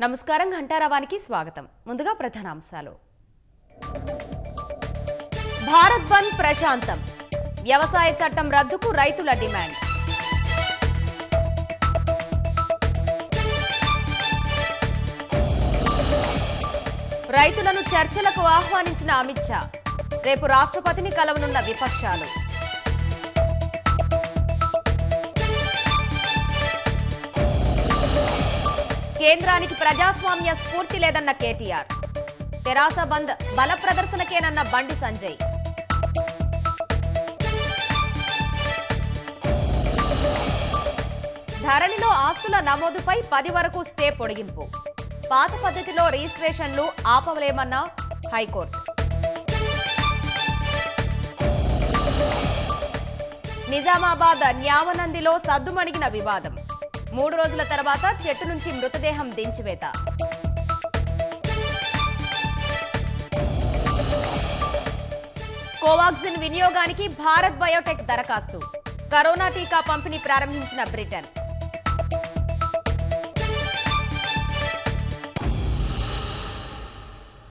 నమస్కారం ఘంటారావానికి స్వాగతం. ముందుగా ప్రధానాంశాలు. భారత్ బంద్ ప్రశాంతం. వ్యవసాయ చట్టం రద్దుకు రైతుల డిమాండ్. రైతులను చర్చలకు ఆహ్వానించిన అమిత్ షా. రేపు రాష్ట్రపతిని కలవనున్న విపక్షాలు. కేంద్రానికి ప్రజాస్వామ్య స్ఫూర్తి లేదన్న కేటీఆర్. తెరాస బంద్ బల ప్రదర్శనకేనన్న బండి సంజయ్. ధరణిలో ఆస్తుల నమోదుపై పది వరకు స్టే పొడిగింపు. పాత పద్ధతిలో రిజిస్ట్రేషన్లు ఆపవలేమన్న హైకోర్టు. నిజామాబాద్ న్యామనందిలో సద్దుమణిగిన వివాదం. మూడు రోజుల తర్వాత చెట్టు నుంచి మృతదేహం దించివేత. కోవాక్సిన్ వినియోగానికి భారత్ బయోటెక్ దరఖాస్తు. కరోనా టీకా పంపిణీ ప్రారంభించిన బ్రిటన్.